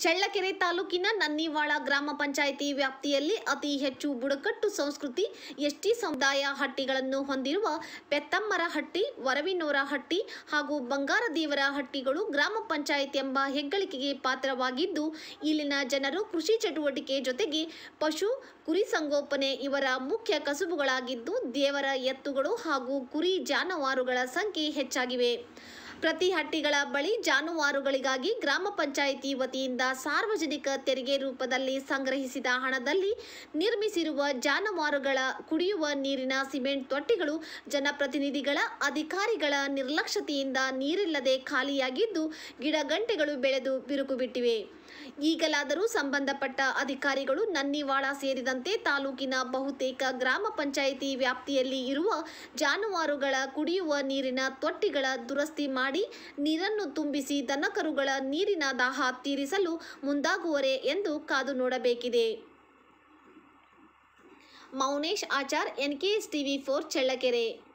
ಚಳ್ಳಕೆರೆ ತಾಲೂಕಿನ ನನ್ನಿವಾಳ ಗ್ರಾಮ ಪಂಚಾಯಿತಿ ವ್ಯಾಪ್ತಿಯಲ್ಲಿ ಅತಿ ಹೆಚ್ಚು ಬುಡಕಟ್ಟು ಸಂಸ್ಕೃತಿ ಎಸ್ಟಿ ಸಮುದಾಯ ಹಟ್ಟಿಗಳನ್ನು ಹೊಂದಿರುವ ಪೆತ್ತಮ್ಮರ ಹಟ್ಟಿ, ವರವಿನೋರ ಹಟ್ಟಿ ಹಾಗೂ ಬಂಗಾರದೇವರ ಹಟ್ಟಿಗಳು ಗ್ರಾಮ ಪಂಚಾಯತ್ ಎಂಬ ಹೆಗ್ಗಳಿಕೆಗೆ ಪಾತ್ರವಾಗಿದ್ದು, ಇಲ್ಲಿನ ಜನರು ಕೃಷಿ ಚಟುವಟಿಕೆ ಜೊತೆಗೆ ಪಶು, ಕುರಿ ಸಂಗೋಪನೆ ಇವರ ಮುಖ್ಯ ಕಸುಬುಗಳಾಗಿದ್ದು, ದೇವರ ಎತ್ತುಗಳು ಹಾಗೂ ಕುರಿ ಜಾನುವಾರುಗಳ ಸಂಖ್ಯೆ ಹೆಚ್ಚಾಗಿವೆ. ಪ್ರತಿ ಹಟ್ಟಿಗಳ ಬಳಿ ಜಾನುವಾರುಗಳಿಗಾಗಿ ಗ್ರಾಮ ಪಂಚಾಯಿತಿ ವತಿಯಿಂದ ಸಾರ್ವಜನಿಕ ತೆರಿಗೆ ರೂಪದಲ್ಲಿ ಸಂಗ್ರಹಿಸಿದ ಹಣದಲ್ಲಿ ನಿರ್ಮಿಸಿರುವ ಜಾನುವಾರುಗಳ ಕುಡಿಯುವ ನೀರಿನ ಸಿಮೆಂಟ್ ತೊಟ್ಟಿಗಳು ಜನಪ್ರತಿನಿಧಿಗಳ ಅಧಿಕಾರಿಗಳ ನಿರ್ಲಕ್ಷ್ಯತೆಯಿಂದ ನೀರಿಲ್ಲದೆ ಖಾಲಿಯಾಗಿದ್ದು ಗಿಡಗಂಟೆಗಳು ಬೆಳೆದು ಬಿರುಕು ಬಿಟ್ಟಿವೆ ಈಗಲಾದರೂ ಸಂಬಂಧಪಟ್ಟ ಅಧಿಕಾರಿಗಳು ನನ್ನಿವಾಳ ಸೇರಿದಂತೆ ತಾಲೂಕಿನ ಬಹುತೇಕ ಗ್ರಾಮ ಪಂಚಾಯಿತಿ ವ್ಯಾಪ್ತಿಯಲ್ಲಿ ಇರುವ ಜಾನುವಾರುಗಳ ಕುಡಿಯುವ ನೀರಿನ ತೊಟ್ಟಿಗಳ ದುರಸ್ತಿ ಮಾಡಿ ನೀರನ್ನು ತುಂಬಿಸಿ ದನಕರುಗಳ ನೀರಿನ ದಾಹ ತೀರಿಸಲು ಮುಂದಾಗುವರೆ ಎಂದು ಕಾದು ನೋಡಬೇಕಿದೆ. Mounesh Achar, NKS TV four, Challakere.